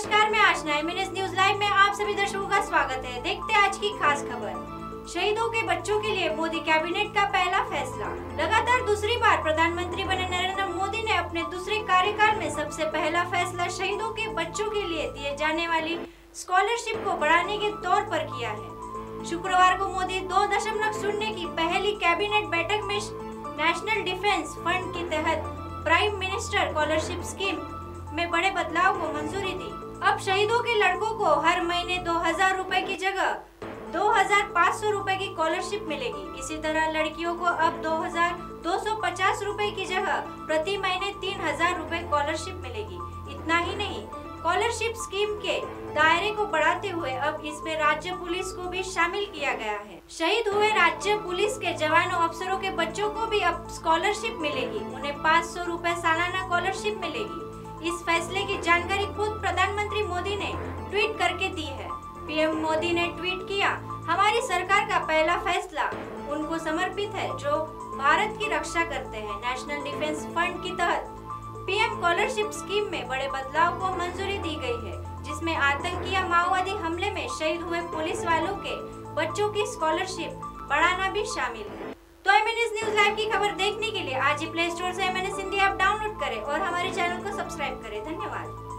Nine minute news live में आप सभी दर्शकों का स्वागत है। देखते आज की खास खबर। शहीदों के बच्चों के लिए मोदी कैबिनेट का पहला फैसला। लगातार दूसरी बार प्रधानमंत्री बने नरेंद्र मोदी ने अपने दूसरे कार्यकाल में सबसे पहला फैसला शहीदों के बच्चों के लिए दिए जाने वाली स्कॉलरशिप को बढ़ाने के तौर पर किया है। शुक्रवार को मोदी दो दशमलव शून्य की पहली कैबिनेट बैठक में नेशनल डिफेंस फंड के तहत प्राइम मिनिस्टर स्कॉलरशिप स्कीम में बड़े बदलाव को मंजूरी दी। अब शहीदों के लड़कों को हर महीने दो हज़ार रूपए की जगह दो हज़ार पाँच सौ रूपए की स्कॉलरशिप मिलेगी। इसी तरह लड़कियों को अब दो हज़ार दो सौ पचास रूपए की जगह प्रति महीने तीन हज़ार रूपए स्कॉलरशिप मिलेगी। इतना ही नहीं स्कॉलरशिप स्कीम के दायरे को बढ़ाते हुए अब इसमें राज्य पुलिस को भी शामिल किया गया है। शहीद हुए राज्य पुलिस के जवानों, अफसरों के बच्चों को भी अब स्कॉलरशिप मिलेगी। उन्हें पाँच सौ रूपए सालाना स्कॉलरशिप मिलेगी। इस फैसले की जानकारी खुद प्रधानमंत्री मोदी ने ट्वीट करके दी है। पीएम मोदी ने ट्वीट किया, हमारी सरकार का पहला फैसला उनको समर्पित है, जो भारत की रक्षा करते हैं नेशनल डिफेंस फंड के तहत। पीएम स्कॉलरशिप स्कीम में बड़े बदलाव को मंजूरी दी गई है, जिसमें आतंकी या माओवादी हमले में शहीद हुए पुलिस वालों के बच्चों की स्कॉलरशिप बढ़ाना भी शामिल है। तो एमएनएस न्यूज़ लाइव की खबर देखने के लिए आज ही प्ले स्टोर से एम हिंदी ऐप डाउनलोड करें और हमारे चैनल को सब्सक्राइब करें। धन्यवाद।